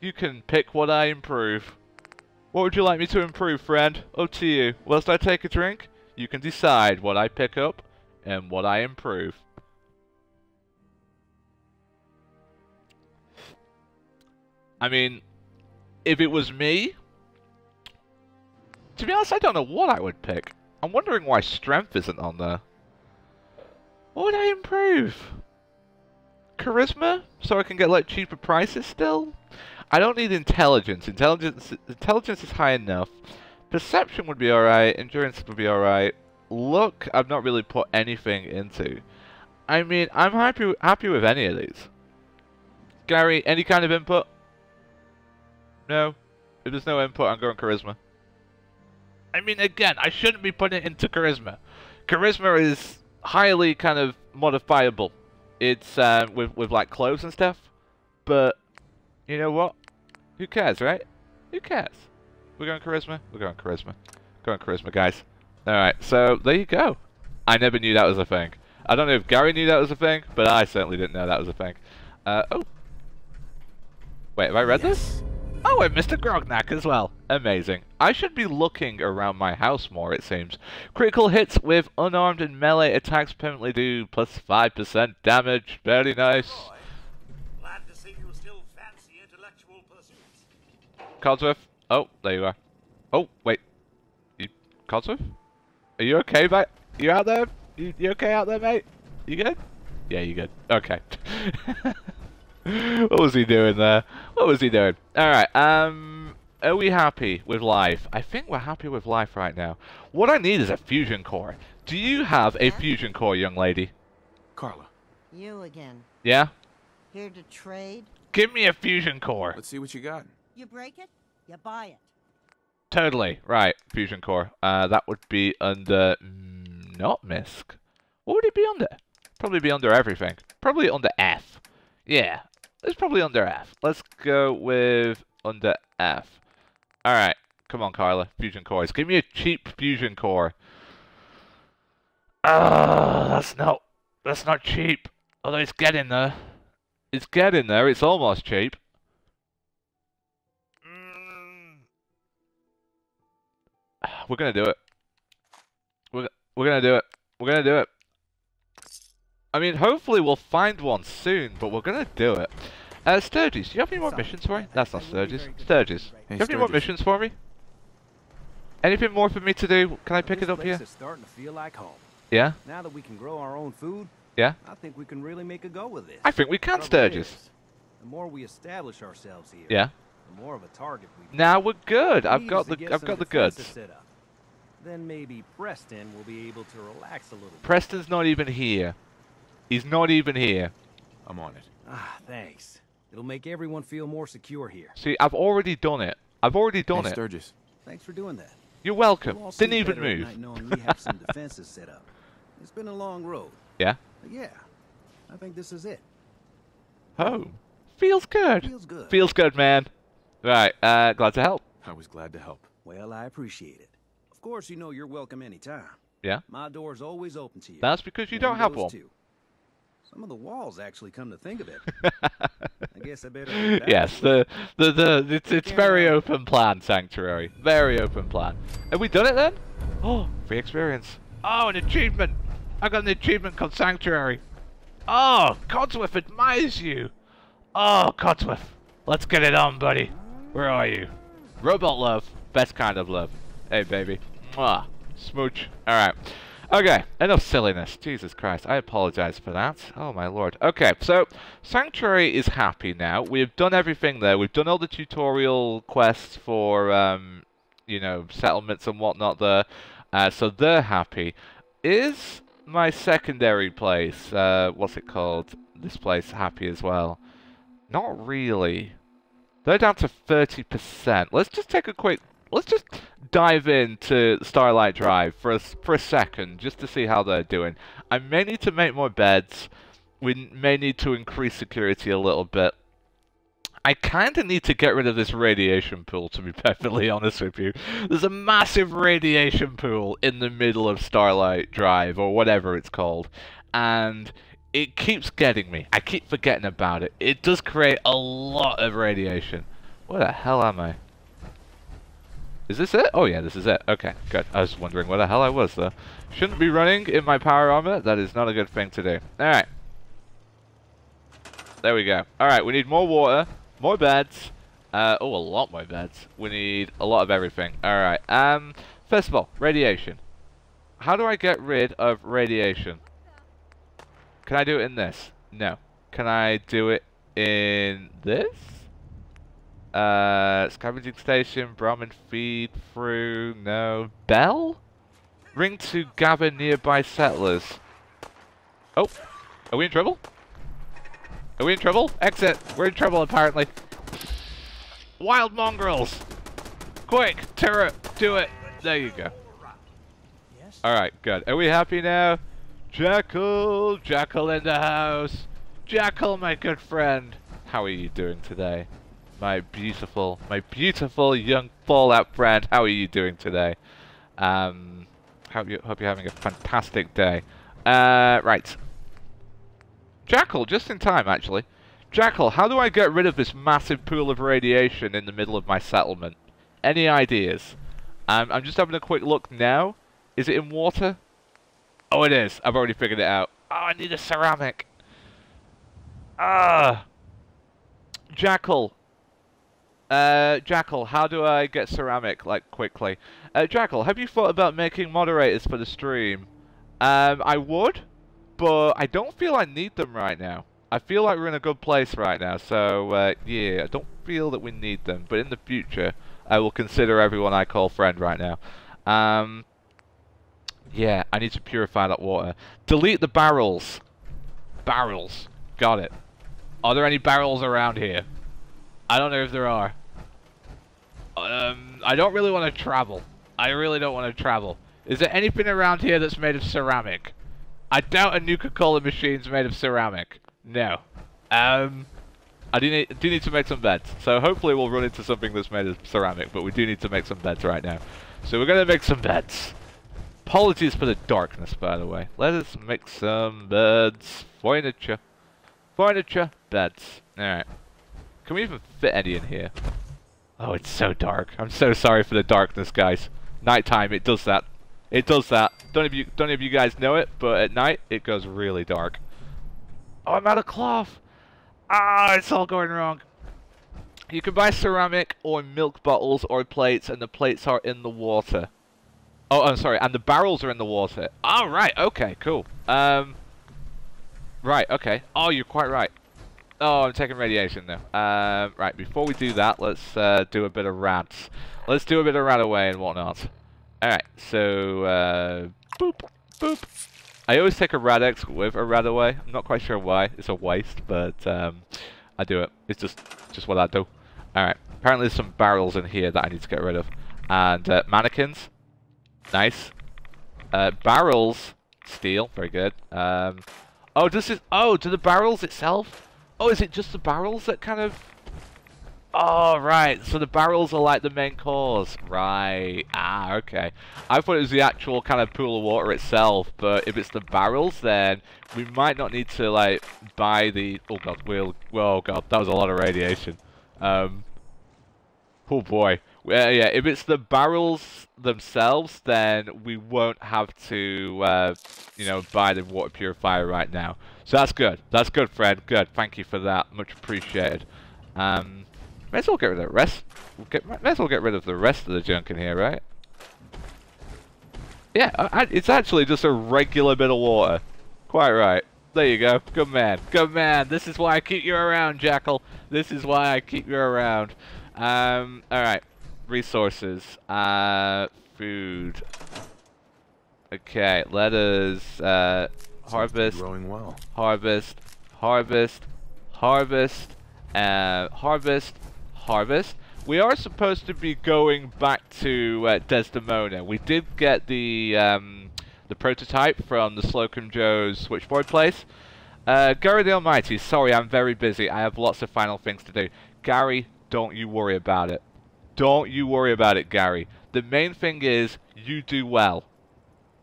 Speaker 1: you can pick what I improve. What would you like me to improve, friend? Up to you. Whilst I take a drink, you can decide what I pick up and what I improve. I mean, if it was me, to be honest, I don't know what I would pick. I'm wondering why strength isn't on there. What would I improve? Charisma? So I can get like cheaper prices still? I don't need intelligence. Intelligence intelligence is high enough. Perception would be alright. Endurance would be alright. Look, I've not really put anything into. I mean, I'm happy happy with any of these. Gary, any kind of input? No? If there's no input, I'm going charisma. I mean, again, I shouldn't be putting it into charisma. Charisma is highly kind of modifiable. It's uh, with with like clothes and stuff, but you know what? Who cares, right? Who cares? We're going charisma. We're going charisma. Going charisma, guys. All right, so there you go. I never knew that was a thing. I don't know if Gary knew that was a thing, but I certainly didn't know that was a thing. Uh, oh. Wait, have I read
Speaker 2: yes.
Speaker 1: this? Oh, and Mr. Grognak as well. Amazing. I should be looking around my house more, it seems. Critical hits with unarmed and melee attacks permanently do plus 5% damage. Very nice.
Speaker 5: Glad to see you still fancy intellectual pursuits.
Speaker 1: Codsworth. Oh, there you are. Oh, wait. You, Codsworth? Are you okay, mate? You out there? You, you okay out there, mate? You good? Yeah, you good. Okay. <laughs> <laughs> what was he doing there? What was he doing? Alright, um... Are we happy with life? I think we're happy with life right now. What I need is a fusion core. Do you have a
Speaker 4: Yeah?
Speaker 1: fusion core, young lady?
Speaker 2: Carla,
Speaker 4: You again.
Speaker 1: Yeah?
Speaker 4: Here to trade?
Speaker 1: Give me a fusion core.
Speaker 2: let's see what you got.
Speaker 4: You break it, you buy it.
Speaker 1: Totally. Right, fusion core. Uh, that would be under... mm, Not MISC. What would it be under? Probably be under everything. Probably under F. Yeah, it's probably under F. Let's go with under F. Alright, come on, Kyla. Fusion cores. Give me a cheap fusion core. Ah, that's not... That's not cheap. Although it's getting there. It's getting there. It's almost cheap. <sighs> We're gonna do it. We're, we're gonna do it. We're gonna do it. I mean, hopefully we'll find one soon, but we're gonna do it. Uh, Sturgis, do you have any more missions for me? That's not Sturgis. Sturgis, do you have any more missions for me? Anything more for me to do? Can I pick
Speaker 6: this
Speaker 1: it up
Speaker 6: place
Speaker 1: here?
Speaker 6: is starting to feel like home.
Speaker 1: Yeah?
Speaker 6: Now that we can grow our own food,
Speaker 1: Yeah?
Speaker 6: I think we can really make a go of this.
Speaker 1: I think we can, Sturgis.
Speaker 6: is, The more we establish ourselves here,
Speaker 1: Yeah?
Speaker 6: the more of a target we
Speaker 1: Now we're good. I've got the
Speaker 6: get
Speaker 1: I've got the goods.
Speaker 6: Then maybe Preston will be able to relax a little. bit.
Speaker 1: Preston's not even here. He's not even here.
Speaker 2: I'm on it.
Speaker 6: Ah, thanks. It'll make everyone feel more secure here.
Speaker 1: See, I've already done it. I've already done
Speaker 2: hey,
Speaker 1: it.
Speaker 2: Sturgis.
Speaker 6: Thanks for doing that.
Speaker 1: You're
Speaker 6: We'll
Speaker 1: welcome. Didn't even move.
Speaker 6: knowing we have some defenses set up. It's been a long road.
Speaker 1: Yeah?
Speaker 6: But yeah, I think this is it.
Speaker 1: Home. Feels good.
Speaker 6: Feels good.
Speaker 1: Feels good, man. Right, uh, glad to help.
Speaker 2: I was glad to help.
Speaker 6: Well, I appreciate it. Of course, you know you're welcome anytime.
Speaker 1: Yeah?
Speaker 6: My door's always open to you.
Speaker 1: That's because you
Speaker 6: And
Speaker 1: don't have one.
Speaker 6: too. Some of the walls actually come to think of it. I <laughs> guess I better.
Speaker 1: yes, the the the it's it's very open plan sanctuary. Very open plan. Have we done it then? <gasps> Oh, free experience. Oh, an achievement. I got an achievement called sanctuary. Oh, Codsworth admires you. Oh, Codsworth, let's get it on, buddy. Where are you? Robot love, best kind of love. Hey, baby. Mwah. Smooch. All right. Okay, enough silliness. Jesus Christ, I apologize for that. Oh my lord. Okay, so Sanctuary is happy now. We've done everything there. We've done all the tutorial quests for, um, you know, settlements and whatnot there. Uh, so they're happy. Is my secondary place, uh, what's it called? This place happy as well? Not really. They're down to 30%. Let's just take a quick... Let's just dive into Starlight Drive for a, for a second, just to see how they're doing. I may need to make more beds. We may need to increase security a little bit. I kind of need to get rid of this radiation pool, to be <laughs> perfectly honest with you. There's a massive radiation pool in the middle of Starlight Drive, or whatever it's called, and it keeps getting me. I keep forgetting about it. It does create a lot of radiation. Where the hell am I? Is this it? Oh yeah, this is it. Okay, good. I was wondering where the hell I was though. Shouldn't be running in my power armor. That is not a good thing to do. Alright. There we go. Alright, we need more water, more beds. Uh, oh, a lot more beds. We need a lot of everything. Alright, um, first of all, radiation. How do I get rid of radiation? Can I do it in this? No. Can I do it in this? Uh, scavenging station, Brahmin feed through, no. Bell? Ring to gather nearby settlers. Oh, are we in trouble? Are we in trouble? Exit. We're in trouble apparently. Wild mongrels! Quick, Terra, do it. There you go. Alright, good. Are we happy now? Jackal! Jackal in the house! Jackal, my good friend! How are you doing today? My beautiful, my beautiful young Fallout friend, how are you doing today? Um, hope, you, hope you're having a fantastic day. Uh, right. Jackal, just in time, actually. Jackal, how do I get rid of this massive pool of radiation in the middle of my settlement? Any ideas? Um, I'm just having a quick look now. Is it in water? Oh, it is. I've already figured it out. Oh, I need a ceramic. Ah. Jackal. Uh, Jackal, how do I get ceramic, like, quickly? Uh, Jackal, have you thought about making moderators for the stream? Um, I would, but I don't feel I need them right now. I feel like we're in a good place right now, so, uh, yeah, I don't feel that we need them. But in the future, I will consider everyone I call friend right now. Um, yeah, I need to purify that water. Delete the barrels. Barrels. Got it. Are there any barrels around here? I don't know if there are. Um, I don't really want to travel. I really don't want to travel. Is there anything around here that's made of ceramic? I doubt a Nuka-Cola machine's made of ceramic. No. Um, I do need, do need to make some beds. So hopefully we'll run into something that's made of ceramic, but we do need to make some beds right now. So we're going to make some beds. Apologies for the darkness, by the way. Let us make some beds. Furniture. Furniture. Beds. Alright. Can we even fit any in here? Oh, it's so dark. I'm so sorry for the darkness, guys. Nighttime, it does that. It does that. Don't if you don't if you guys know it, but at night it goes really dark. Oh, I'm out of cloth. Ah, it's all going wrong. You can buy ceramic or milk bottles or plates, and the plates are in the water. Oh, I'm sorry, and the barrels are in the water. Oh, right, okay, cool. Um, right, okay. Oh, you're quite right. Oh, I'm taking radiation now. Um, right, before we do that, let's uh, do a bit of rats. Let's do a bit of RadAway and whatnot. Alright, so, uh, boop, boop. I always take a Rad-X with a RadAway. I'm not quite sure why. It's a waste, but um, I do it. It's just just what I do. Alright, apparently there's some barrels in here that I need to get rid of. And uh, mannequins. Nice. Uh, barrels. Steel. Very good. Um, oh, does it... Oh, do the barrels itself? Oh, is it just the barrels that kind of... Oh, right. So the barrels are like the main cause. Right. Ah, okay. I thought it was the actual kind of pool of water itself, but if it's the barrels, then we might not need to, like, buy the... Oh, God. We'll... Oh, God. That was a lot of radiation. Um... Oh, boy. Well, yeah, if it's the barrels themselves, then we won't have to, uh, you know, buy the water purifier right now. So that's good. That's good, Fred. Good. Thank you for that. Much appreciated. Um, may as well get rid of the rest. We'll get, may as well get rid of the rest of the junk in here, right? Yeah, I, it's actually just a regular bit of water. Quite right. There you go. Good man. Good man. This is why I keep you around, Jackal. This is why I keep you around. Um, alright resources. Uh, food. Okay, let us uh, harvest,
Speaker 2: growing well.
Speaker 1: harvest, harvest, harvest, uh, harvest, harvest. We are supposed to be going back to uh, Desdemona. We did get the um, the prototype from the Slocum Joe's switchboard place. Uh, Gary the Almighty, sorry, I'm very busy. I have lots of final things to do. Gary, don't you worry about it. Don't you worry about it, Gary. The main thing is you do well.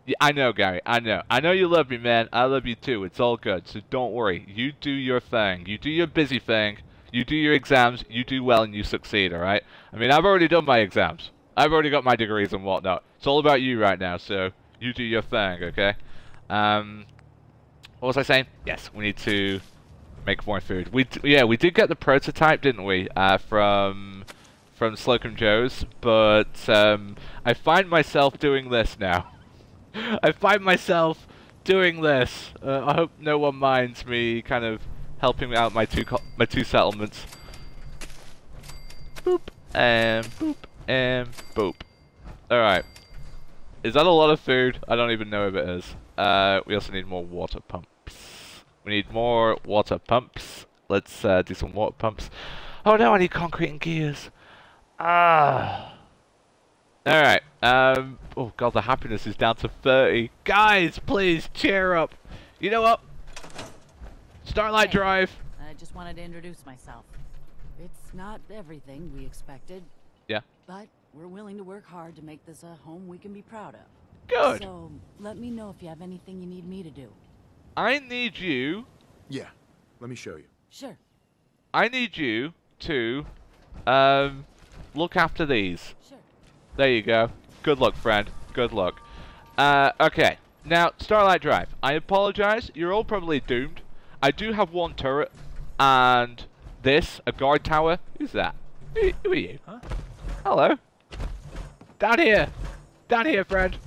Speaker 1: Yeah, I know, Gary. I know. I know you love me, man. I love you too. It's all good. So don't worry. You do your thing. You do your busy thing. You do your exams. You do well and you succeed, alright? I mean, I've already done my exams. I've already got my degrees and whatnot. It's all about you right now, so you do your thing, okay? Um, what was I saying? Yes, we need to make more food. We yeah, we did get the prototype, didn't we? Uh, from from Slocum Joe's, but um, I find myself doing this now. <laughs> I find myself doing this. Uh, I hope no one minds me kind of helping out my two my two settlements. Boop and boop and boop. Alright. Is that a lot of food? I don't even know if it is. Uh, we also need more water pumps. We need more water pumps. Let's uh, do some water pumps. Oh no, I need concrete and gears. Ah. Alright. Um. Oh god, the happiness is down to 30. Guys, please, cheer up. You know what? Starlight
Speaker 3: Hey.
Speaker 1: Drive.
Speaker 3: I just wanted to introduce myself. It's not everything we expected.
Speaker 1: Yeah.
Speaker 3: But we're willing to work hard to make this a home we can be proud of.
Speaker 1: Good.
Speaker 3: So let me know if you have anything you need me to do.
Speaker 1: I need you.
Speaker 2: Yeah, let me show you.
Speaker 3: Sure.
Speaker 1: I need you to um, look after these.
Speaker 3: Sure.
Speaker 1: There you go. Good luck, friend. Good luck. Uh, okay. Now, Starlight Drive. I apologize. You're all probably doomed. I do have one turret and this, a guard tower. Who's that? Who, who are you?
Speaker 6: Huh?
Speaker 1: Hello. Down here. Down here, friend.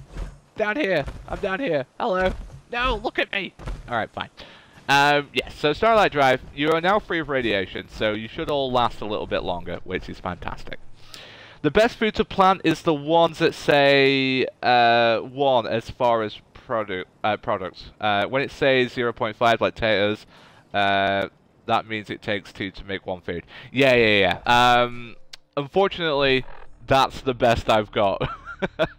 Speaker 1: Down here. I'm down here. Hello. No, look at me. All right, fine. Um, yes, so Starlight Drive, you are now free of radiation, so you should all last a little bit longer, which is fantastic. The best food to plant is the ones that say uh, 1 as far as product uh, products. Uh, when it says 0.5 like potatoes, uh, that means it takes 2 to make one food. Yeah, yeah, yeah. Um, unfortunately, that's the best I've got.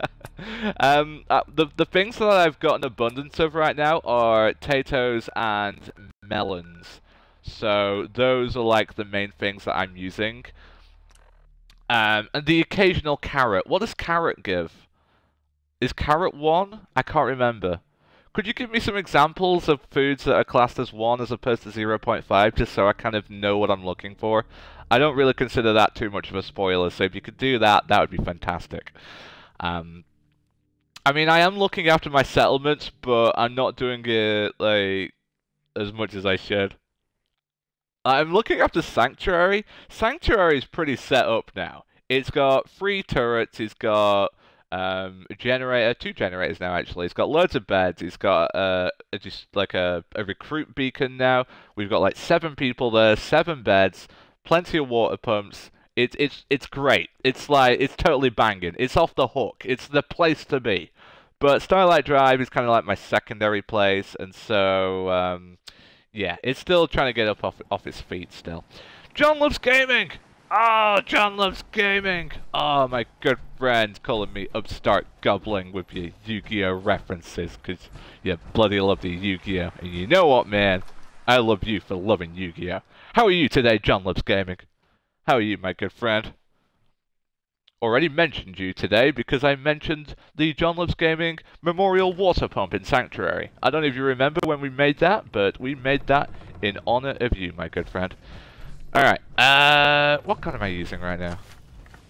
Speaker 1: <laughs> um, uh, the the things that I've got an abundance of right now are potatoes and melons. So those are like the main things that I'm using. Um, and the occasional carrot. What does carrot give? Is carrot one? I can't remember. Could you give me some examples of foods that are classed as 1 as opposed to 0.5, just so I kind of know what I'm looking for? I don't really consider that too much of a spoiler, so if you could do that, that would be fantastic. Um, I mean, I am looking after my settlements, but I'm not doing it, like, as much as I should. I'm looking after Sanctuary. Sanctuary is pretty set up now. It's got three turrets, it's got um, a generator, two generators now actually. It's got loads of beds. It's got uh, a, just like a, a recruit beacon now. We've got like seven people there, seven beds, plenty of water pumps. It's it's it's great. It's like it's totally banging. It's off the hook. It's the place to be. But Starlight Drive is kind of like my secondary place, and so um, yeah, it's still trying to get up off off its feet still. John loves gaming. Oh, John loves gaming. Oh, my good friend calling me Upstart Goblin with your Yu-Gi-Oh references, because you bloody love the Yu-Gi-Oh. And you know what, man? I love you for loving Yu-Gi-Oh. How are you today, John loves gaming? How are you, my good friend? Already mentioned you today because I mentioned the John Loves Gaming Memorial Water Pump in Sanctuary. I don't know if you remember when we made that, but we made that in honor of you, my good friend. Alright, uh, what gun am I using right now?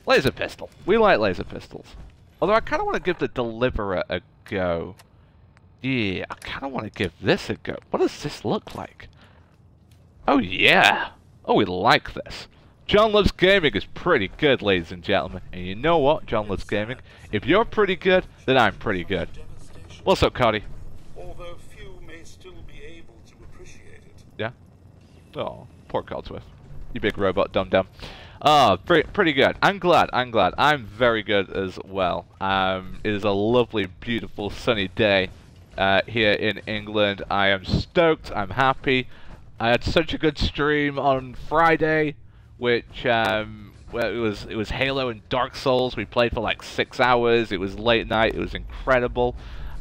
Speaker 1: Laser pistol. We like laser pistols. Although I kind of want to give the Deliverer a go. Yeah, I kind of want to give this a go. What does this look like? Oh yeah! Oh, we like this. John Loves Gaming is pretty good, ladies and gentlemen. And you know what, John Loves Gaming? If you're pretty good, then I'm pretty good. What's up, Cody?
Speaker 5: Although few may still be able to appreciate it.
Speaker 1: Yeah? Oh, poor Codsworth. You big robot dum dum. Ah, pretty, pretty good. I'm glad, I'm glad. I'm very good as well. Um, it is a lovely, beautiful, sunny day uh, here in England. I am stoked, I'm happy. I had such a good stream on Friday, which um, well, it was it was Halo and Dark Souls. We played for like six hours. It was late night. It was incredible.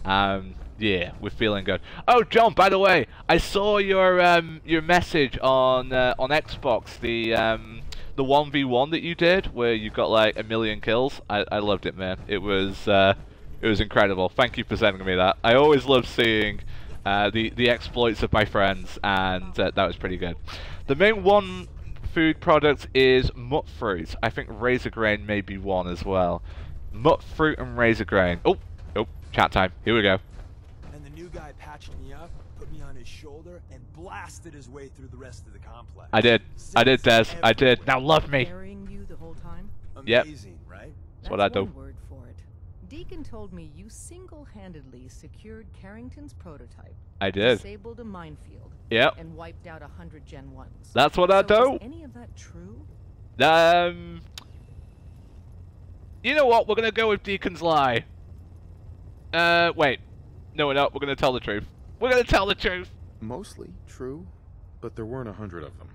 Speaker 1: Um, yeah, we're feeling good. Oh, John, by the way, I saw your um, your message on uh, on Xbox. The um, the one v one that you did, where you got like a million kills. I, I loved it, man. It was uh, it was incredible. Thank you for sending me that. I always love seeing uh, the the exploits of my friends, and uh, that was pretty good. The main one food product is mutfruit. I think razor grain may be one as well. Mutfruit and razor grain. Oh, oh, chat time. Here we go.
Speaker 2: And the new guy patched me up, put me on his shoulder, and blasted his way through the rest of the complex.
Speaker 1: I did. I did, Des.
Speaker 2: Zips
Speaker 1: I did. Now love me.
Speaker 3: Carrying you the whole time?
Speaker 1: Yep.
Speaker 2: Right?
Speaker 1: That's what I do.
Speaker 3: word for it. Deacon told me you single-handedly secured Carrington's prototype,
Speaker 1: I did.
Speaker 3: disabled a minefield,
Speaker 1: Yep.
Speaker 3: and wiped out a hundred Gen 1s.
Speaker 1: That's what I
Speaker 3: So
Speaker 1: do.
Speaker 3: Any of that true?
Speaker 1: Um. You know what? We're gonna go with Deacon's lie. Uh, wait. No, we're not. We're gonna tell the truth. We're gonna tell the truth.
Speaker 7: Mostly true, but there weren't a hundred of them.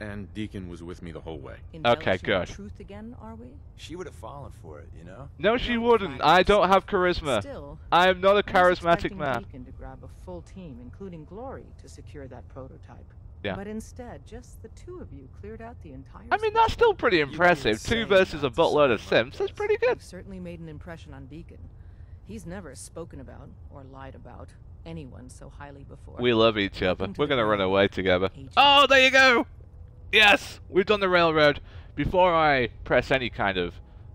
Speaker 7: And Deacon was with me the whole way.
Speaker 1: Okay, good.
Speaker 3: Truth again, are we?
Speaker 2: She would have fallen for it, you know?
Speaker 1: No, she wouldn't. I don't have charisma.
Speaker 3: Still,
Speaker 1: I am not a
Speaker 3: I was
Speaker 1: charismatic
Speaker 3: expecting
Speaker 1: man.
Speaker 3: Deacon to grab a full team, including Glory, to secure that prototype.
Speaker 1: Yeah.
Speaker 3: But instead, just the two of you cleared out the entire.
Speaker 1: I mean, that's still pretty impressive. Two
Speaker 2: insane
Speaker 1: versus a buttload of
Speaker 2: something
Speaker 1: Synths. That's pretty good.
Speaker 3: You've certainly made an impression on Deacon. He's never spoken about or lied about anyone so highly before.
Speaker 1: We love each other. We're gonna run away together. Oh, there you go. Yes, we've done the railroad. Before I press any kind of...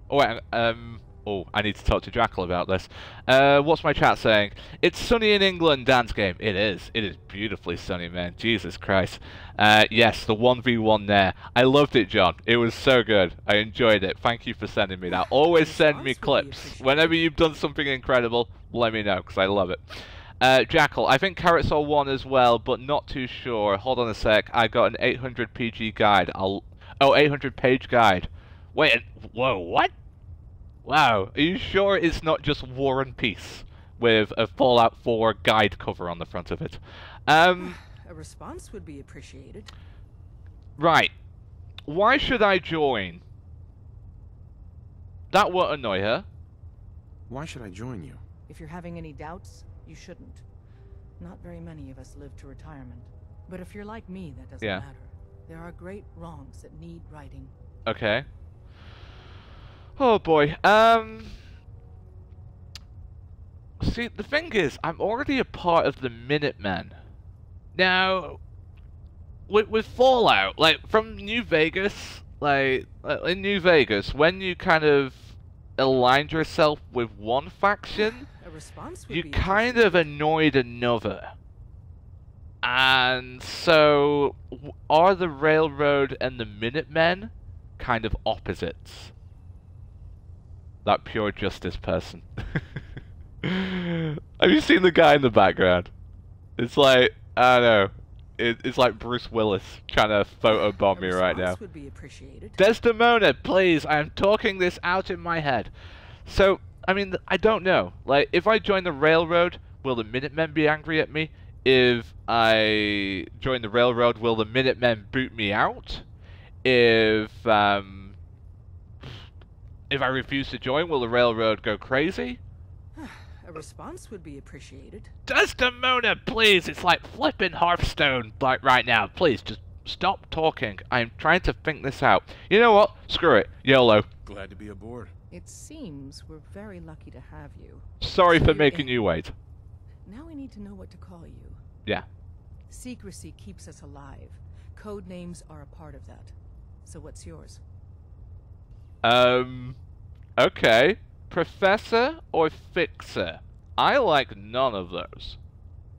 Speaker 1: Oh, wait, um... Oh, I need to talk to Jackal about this. Uh, what's my chat saying? It's sunny in England, dance game. It is. It is beautifully sunny, man. Jesus Christ. Uh, yes, the 1v1 there. I loved it, John. It was so good. I enjoyed it. Thank you for sending me that. Always send me
Speaker 3: Response would be
Speaker 1: clips. Whenever you've done something incredible, let me know, because I love it. Uh, Jackal, I think Carrots are one as well, but not too sure. Hold on a sec. I got an 800 PG guide. I'll. Oh, 800 page guide. Wait. Whoa. What? Wow. Are you sure it's not just War and Peace with a Fallout 4 guide cover on the front of it? Um. <sighs>
Speaker 3: A response would be appreciated.
Speaker 1: Right. Why should I join? That won't annoy her.
Speaker 7: Why should I join you?
Speaker 3: If you're having any doubts, you shouldn't. Not very many of us live to retirement. But if you're like me, that doesn't
Speaker 1: Yeah.
Speaker 3: matter. There are great wrongs that need righting.
Speaker 1: Okay. Oh boy. Um. See, the thing is, I'm already a part of the Minutemen. Now, with with Fallout, like from New Vegas, like in New Vegas, when you kind of aligned yourself with one faction, <laughs>
Speaker 3: A response would
Speaker 1: you
Speaker 3: be
Speaker 1: kind of annoyed another. And so, are the Railroad and the Minutemen kind of opposites? That pure justice person. <laughs> Have you seen the guy in the background? It's like, I don't know. It, it's like Bruce Willis trying to photobomb me right now.
Speaker 3: would be appreciated.
Speaker 1: Desdemona, please, I am talking this out in my head. So, I mean, I don't know. Like, if I join the railroad, will the Minutemen be angry at me? If I join the railroad, will the Minutemen boot me out? If, um, if I refuse to join, will the railroad go crazy? <sighs>
Speaker 3: A response would be appreciated.
Speaker 1: Desdemona, please, it's like flipping Hearthstone, like right now. Please, just stop talking. I'm trying to think this out. You know what? Screw it. YOLO.
Speaker 7: Glad to be aboard.
Speaker 3: It seems we're very lucky to have you.
Speaker 1: Sorry for making you wait.
Speaker 3: Now we need to know what to call you.
Speaker 1: Yeah.
Speaker 3: Secrecy keeps us alive. Code names are a part of that. So what's yours?
Speaker 1: Um, okay. Professor or Fixer? I like none of those.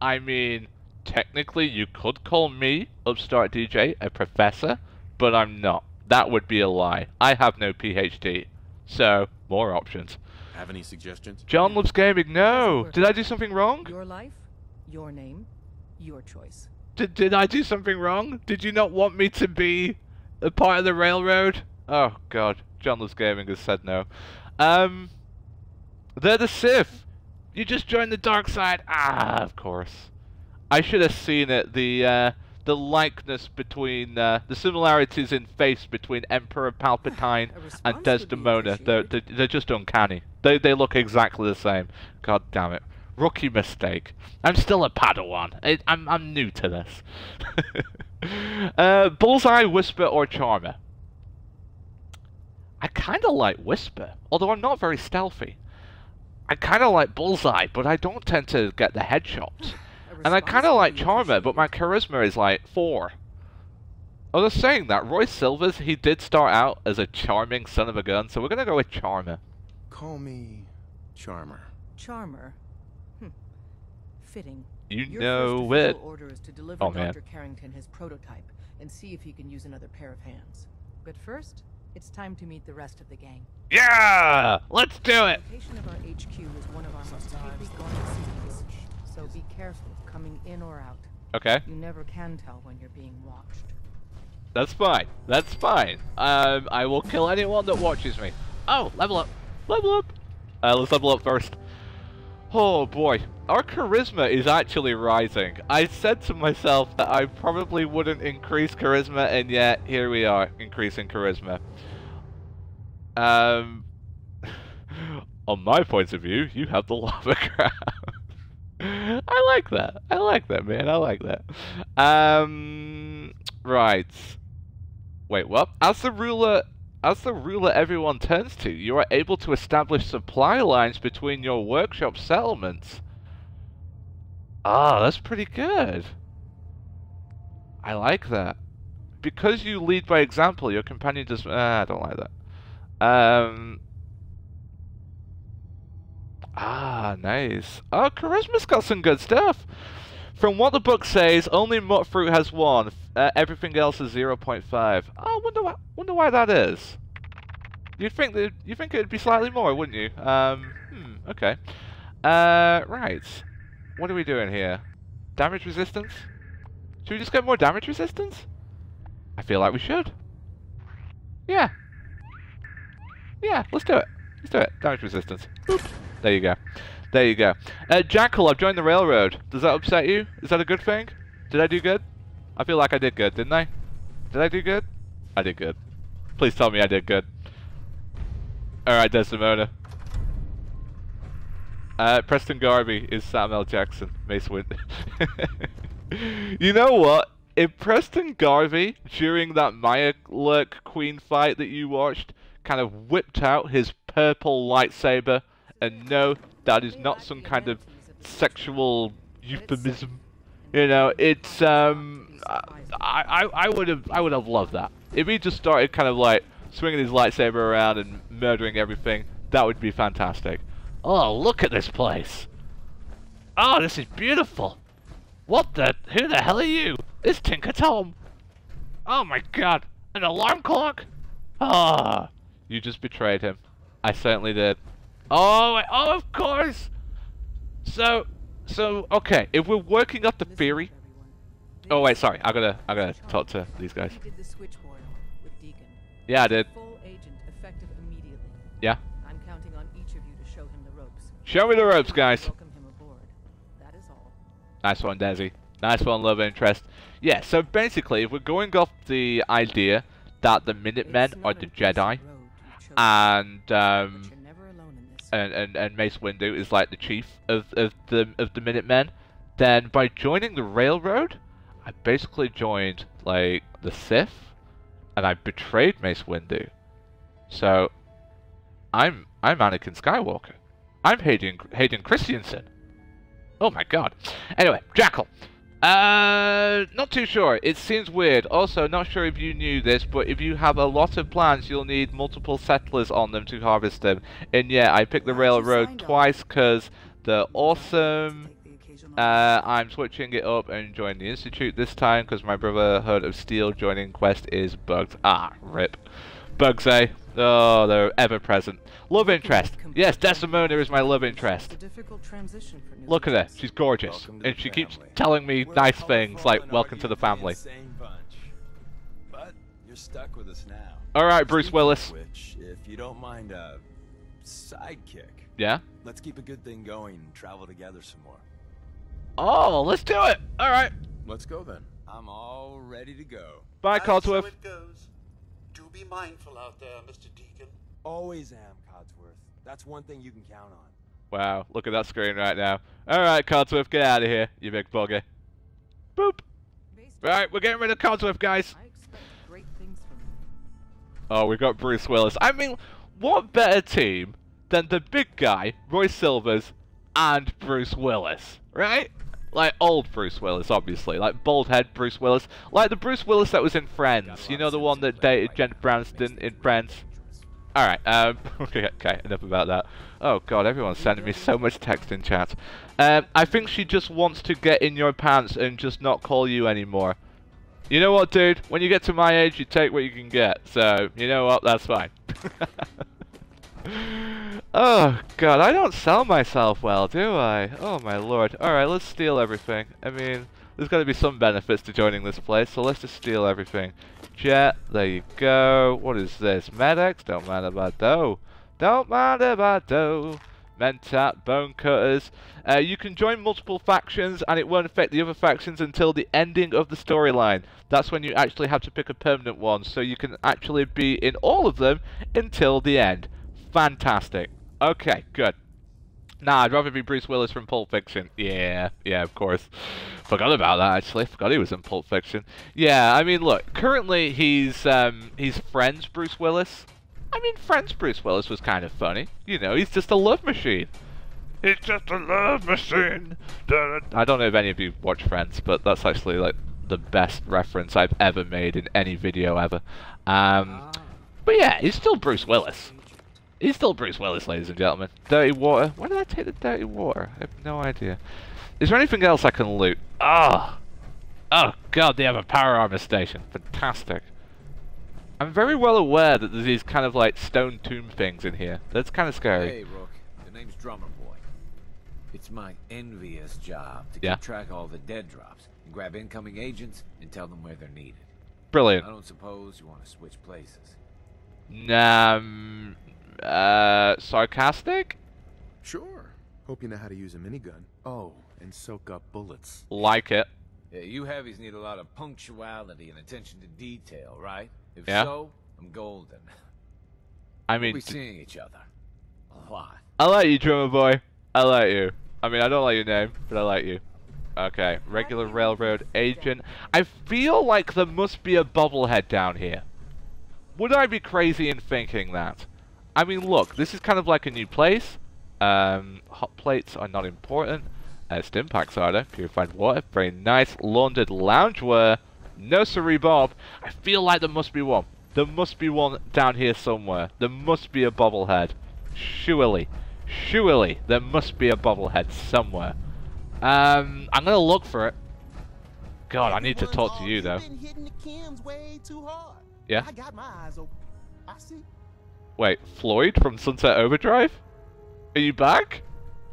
Speaker 1: I mean, technically you could call me, Upstart DJ, a professor, but I'm not. That would be a lie. I have no PhD. So, more options.
Speaker 7: Have any suggestions?
Speaker 1: John loves gaming. No! Did I do something wrong?
Speaker 3: Your life, your name, your choice.
Speaker 1: Did, did I do something wrong? Did you not want me to be a part of the railroad? Oh god, John Loves Gaming has said no. Um, they're the Sith. You just joined the dark side. Ah, of course. I should have seen it. The uh, the likeness between uh, the similarities in face between Emperor Palpatine and Desdemona. They're, they're they're just uncanny. They they look exactly the same. God damn it. Rookie mistake. I'm still a Padawan. I, I'm I'm new to this. <laughs> uh, Bullseye, Whisper, or Charmer? I kind of like Whisper, although I'm not very stealthy. I kind of like Bullseye, but I don't tend to get the headshots.
Speaker 3: A
Speaker 1: And I kind of like Charmer, but my charisma is like four. I was saying that Roy Silvers, he did start out as a charming son of a gun, so we're gonna go with Charmer.
Speaker 7: Call me Charmer.
Speaker 3: Charmer. Hm. Fitting.
Speaker 1: You
Speaker 3: Your
Speaker 1: know
Speaker 3: first
Speaker 1: it.
Speaker 3: official order is to deliver
Speaker 1: Oh, man.
Speaker 3: Dr. Carrington his prototype and see if he can use another pair of hands. But first, it's time to meet the rest of the gang.
Speaker 1: Yeah, let's do it.
Speaker 3: Location of our HQ is one of our most tightly guarded secrets, so be careful coming in or out.
Speaker 1: Okay,
Speaker 3: You never can tell when you're being watched.
Speaker 1: that's fine. That's fine. Um, I will kill anyone that watches me. Oh, level up, level up. Uh, let's level up first. Oh boy, our charisma is actually rising. I said to myself that I probably wouldn't increase charisma, and yet here we are, increasing charisma. Um, <laughs> on my point of view, you have the lava <laughs> crown. I like that. I like that, man. I like that. Um, right. Wait, what? As the ruler, as the ruler everyone turns to, you are able to establish supply lines between your workshop settlements. Ah, that's pretty good. I like that. because you lead by example, your companion does. Uh, I don't like that. Um. Ah, nice. Oh, Charisma's got some good stuff. From what the book says, only Mutfruit has one. Uh, everything else is 0.5. Oh, wonder why. Wonder why that is. You'd think that you think it'd be slightly more, wouldn't you? Um. Hmm. Okay. Uh. Right. What are we doing here? Damage resistance? Should we just get more damage resistance? I feel like we should. Yeah. Yeah, let's do it. Let's do it. Damage resistance. There you go. There you go. Uh, Jackal, I've joined the railroad. Does that upset you? Is that a good thing? Did I do good? I feel like I did good, didn't I? Did I do good? I did good. Please tell me I did good. Alright, Desdemona. Uh, Preston Garvey is Samuel Jackson, Mace Windu. <laughs> you know what? If Preston Garvey, during that Maya Lurk Queen fight that you watched, kind of whipped out his purple lightsaber, and no, that is not some kind of sexual euphemism. You know, it's um, I I I would have I would have loved that if he just started kind of like swinging his lightsaber around and murdering everything. That would be fantastic. Oh, look at this place. Oh, this is beautiful. What the? Who the hell are you? It's Tinker Tom. Oh my god. An alarm clock? Ah. You just betrayed him. I certainly did. Oh, oh, of course. So, so, okay. If we're working up the theory. Oh wait, sorry. I gotta, I gotta talk to these guys.
Speaker 3: You did the switch boil with Deacon.
Speaker 1: Yeah, I did.
Speaker 3: Full agent, effective immediately.
Speaker 1: Yeah.
Speaker 3: I'm counting on each of you to show him the ropes.
Speaker 1: Show me the ropes, guys.
Speaker 3: Welcome him aboard. That is all.
Speaker 1: Nice one, Desi. Nice one, love interest. Yeah, so basically, if we're going off the idea that the Minutemen are the Jedi,
Speaker 3: road you chose,
Speaker 1: and um, and, and, and Mace Windu is like the chief of, of the of the Minutemen, then by joining the Railroad, I basically joined like the Sith, and I betrayed Mace Windu. So, I'm I'm Anakin Skywalker. I'm Hayden Hayden Christensen. Oh my god. Anyway, Jackal. Uh, not too sure. It seems weird. Also, not sure if you knew this, but if you have a lot of plants, you'll need multiple settlers on them to harvest them. And yeah, I picked the railroad twice because they're awesome. Uh, I'm switching it up and joining the Institute this time because my Brotherhood of Steel joining Quest is bugged. Ah, rip. Bugs, eh? Oh, they're ever present. Love interest. Yes, Desdemona is my love interest.
Speaker 3: A difficult transition for new
Speaker 1: Look at her. She's gorgeous. And she keeps telling me nice things like, welcome to the family.
Speaker 2: insane bunch. But you're stuck with us now.
Speaker 1: Alright, Bruce Willis.
Speaker 2: Which, if you don't mind a sidekick,
Speaker 1: Yeah?
Speaker 2: let's keep a good thing going and travel together some more.
Speaker 1: Oh, let's do it! Alright.
Speaker 7: Let's go then.
Speaker 2: I'm all ready to go.
Speaker 1: Bye,
Speaker 5: And so
Speaker 1: Codsworth.
Speaker 5: it goes. Do be mindful out there, Mr. Deacon.
Speaker 2: Always am, Codsworth. That's one thing you can count on.
Speaker 1: Wow, look at that screen right now. Alright, Codsworth, get out of here, you big bugger. Boop.
Speaker 3: Based
Speaker 1: Right, we're getting rid of Codsworth, guys.
Speaker 3: I expect great things from you.
Speaker 1: Oh, we've got Bruce Willis. I mean, what better team than the big guy, Roy Silvers, and Bruce Willis, right? Like old Bruce Willis, obviously, like bald head Bruce Willis, like the Bruce Willis that was in Friends. You know the one that dated Jennifer Branston in Friends. All right. Um. <laughs> Okay. Okay. Enough about that. Oh God, everyone's sending me so much text in chat. Um. I think she just wants to get in your pants and just not call you anymore. You know what, dude? When you get to my age, you take what you can get. So, you know what? That's fine. <laughs> oh, God. I don't sell myself well, do I? Oh, my lord. Alright, let's steal everything. I mean, there's got to be some benefits to joining this place, so let's just steal everything. Jet, there you go. What is this? Med-X? Don't mind about dough. Don't mind about dough. Mentat, Bone Cutters. Uh, you can join multiple factions and it won't affect the other factions until the ending of the storyline. That's when you actually have to pick a permanent one, so you can actually be in all of them until the end. Fantastic. Okay, good. Nah, I'd rather be Bruce Willis from Pulp Fiction. Yeah, yeah, of course. Forgot about that actually. Forgot he was in Pulp Fiction. Yeah, I mean, look. Currently, he's um, he's Friends Bruce Willis. I mean, Friends Bruce Willis was kind of funny. You know, he's just a love machine. He's just a love machine. I don't know if any of you watch Friends, but that's actually like the best reference I've ever made in any video ever. Um, but yeah, he's still Bruce Willis. He's still Bruce Willis, ladies and gentlemen. Dirty water. Why did I take the dirty water? I have no idea. Is there anything else I can loot? Ah! Oh! god, they have a power armor station. Fantastic. I'm very well aware that there's these kind of like stone tomb things in here. That's kind of scary.
Speaker 8: Hey, Rook. The name's Drummer Boy. It's my envious job to
Speaker 1: Yeah.
Speaker 8: keep track of all the dead drops and grab incoming agents and tell them where they're needed.
Speaker 1: Brilliant.
Speaker 8: I don't suppose you want to switch places.
Speaker 1: Um, uh, sarcastic?
Speaker 7: Sure. Hope you know how to use a minigun. Oh, and soak up bullets.
Speaker 1: Like it.
Speaker 8: Yeah, you heavies need a lot of punctuality and attention to detail, right? If
Speaker 1: Yeah.
Speaker 8: so, I'm golden.
Speaker 1: I mean, We'll
Speaker 8: be seeing each other. A lot.
Speaker 1: I like you, drummer boy. I like you. I mean, I don't like your name, but I like you. Okay, regular railroad agent. I feel like there must be a bobblehead down here. Would I be crazy in thinking that? I mean, look, this is kind of like a new place. Um, hot plates are not important. Uh, stim packs are there. Purified water. Very nice. Laundered loungewear. Nursery Bob. I feel like there must be one. There must be one down here somewhere. There must be a bobblehead. Surely. Surely there must be a bobblehead somewhere. Um, I'm gonna look for it. God, I need to talk to you though.
Speaker 9: Been hitting the chems way too hard.
Speaker 1: Yeah?
Speaker 9: I got my eyes open. I see.
Speaker 1: Wait, Floyd from Sunset Overdrive? Are you back?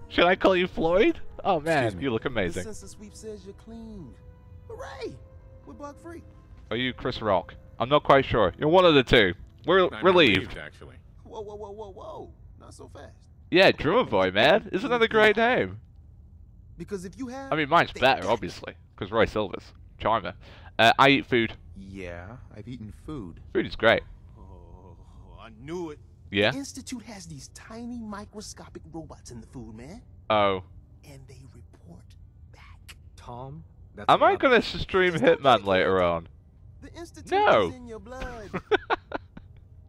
Speaker 1: Should I call you Floyd? Oh man, you look
Speaker 9: The
Speaker 1: amazing.
Speaker 9: sensor sweep says you're clean. Hooray! We're bug free.
Speaker 1: Are you Chris Rock? I'm not quite sure. You're one of the two. We're
Speaker 7: I'm
Speaker 1: relieved.
Speaker 7: actually.
Speaker 9: Whoa, whoa, whoa, whoa, whoa! Not so fast.
Speaker 1: Yeah, Drummer Boy, man. Isn't that a great name?
Speaker 9: Because if you have,
Speaker 1: I mean, mine's better, <laughs> obviously, because Roy Silvers. Charmer. Uh, I eat food.
Speaker 6: Yeah, I've eaten food.
Speaker 1: Food is great.
Speaker 9: I knew it.
Speaker 1: Yeah?
Speaker 9: The Institute has these tiny microscopic robots in the food, man,
Speaker 1: Oh.
Speaker 9: and they report back.
Speaker 6: Tom? That's
Speaker 1: Am I gonna stream Hitman later on?
Speaker 9: The Institute
Speaker 1: No.
Speaker 9: is in your blood. <laughs>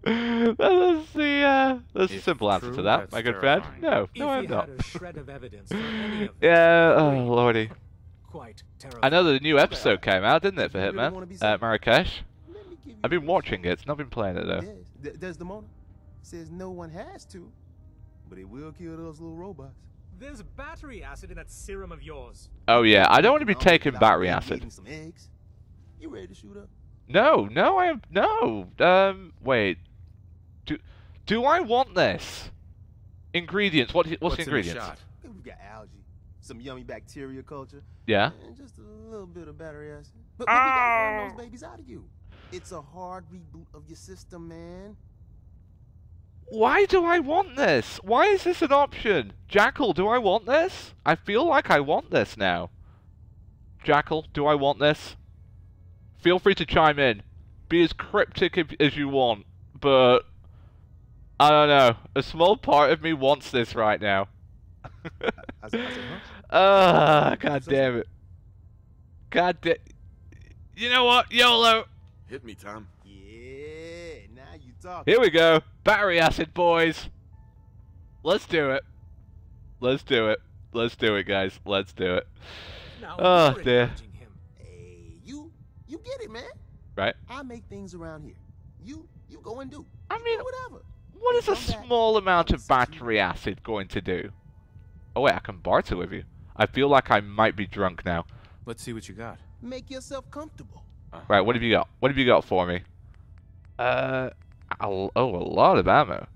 Speaker 1: that's the, uh, that's the simple answer to that, my good friend.
Speaker 7: terrifying.
Speaker 1: No,
Speaker 10: If
Speaker 1: no, I'm
Speaker 10: he
Speaker 1: not.
Speaker 10: had a of evidence any of <laughs>
Speaker 1: Yeah, oh, lordy.
Speaker 10: quite terrible.
Speaker 1: I know that the new episode came out, didn't it, for
Speaker 9: You really
Speaker 1: Hitman? Uh. Marrakesh.
Speaker 9: Let me give you
Speaker 1: I've been watching
Speaker 9: shot.
Speaker 1: it, it's not been playing it though.
Speaker 9: Des, De- Desdemona says no one has to, but it will kill those little robots.
Speaker 10: There's battery acid in that serum of yours.
Speaker 1: Oh yeah, I don't want to be
Speaker 9: I'm
Speaker 1: taking battery acid.
Speaker 9: Some eggs. You ready to shoot up?
Speaker 1: No, no, I am no. Um, wait. Do do I want this? Ingredients. What? What's,
Speaker 7: What's
Speaker 1: the ingredients?
Speaker 7: shot?
Speaker 9: Hey, We got algae, some yummy bacteria culture,
Speaker 1: Yeah.
Speaker 9: and just a little bit of battery acid. But, but we gotta burn
Speaker 1: Oh.
Speaker 9: those babies out of you. It's a hard reboot of your system, man.
Speaker 1: Why do I want this? Why is this an option? Jackal, do I want this? I feel like I want this now. Jackal, do I want this? Feel free to chime in. Be as cryptic if- as you want, but I don't know. A small part of me wants this right now.
Speaker 9: I said, I?
Speaker 1: Ah, god damn it. God damn. You know what? YOLO.
Speaker 7: Hit me, Tom.
Speaker 9: Yeah, now you talk.
Speaker 1: Here we go. Battery acid, boys. Let's do it. Let's do it. Let's do it, guys. Let's do it.
Speaker 10: Now ah,
Speaker 1: Oh,
Speaker 10: you're
Speaker 1: dear.
Speaker 10: him.
Speaker 9: Hey, you, you get it, man.
Speaker 1: Right?
Speaker 9: I make things around here. You, you go and do.
Speaker 1: I
Speaker 9: You
Speaker 1: mean,
Speaker 9: do whatever.
Speaker 1: what is a
Speaker 9: back.
Speaker 1: small amount of battery acid going to do? Oh, wait, I can barter with you. I feel like I might be drunk now.
Speaker 6: Let's see what you got.
Speaker 9: Make yourself comfortable.
Speaker 1: Right, what have you got? What have you got for me? Uh, a, oh, a lot of ammo.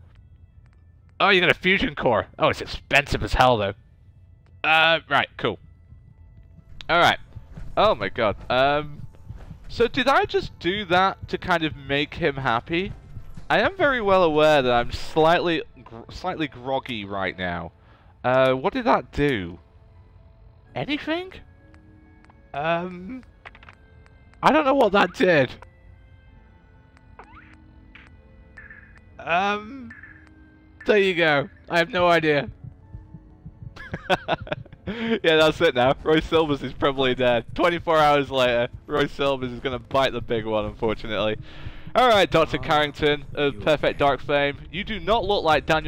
Speaker 1: Oh, you got a fusion core. Oh, it's expensive as hell, though. Uh, right, cool. Alright. Oh my god. Um, so did I just do that to kind of make him happy? I am very well aware that I'm slightly, gr slightly groggy right now. Uh, what did that do? Anything? Um... I don't know what that did. Um, there you go. I have no idea. <laughs> yeah, that's it now. Roy Silvers is probably dead. 24 hours later, Roy Silvers is going to bite the big one, unfortunately. Alright, Dr. Carrington of Perfect Dark fame. You do not look like Daniel.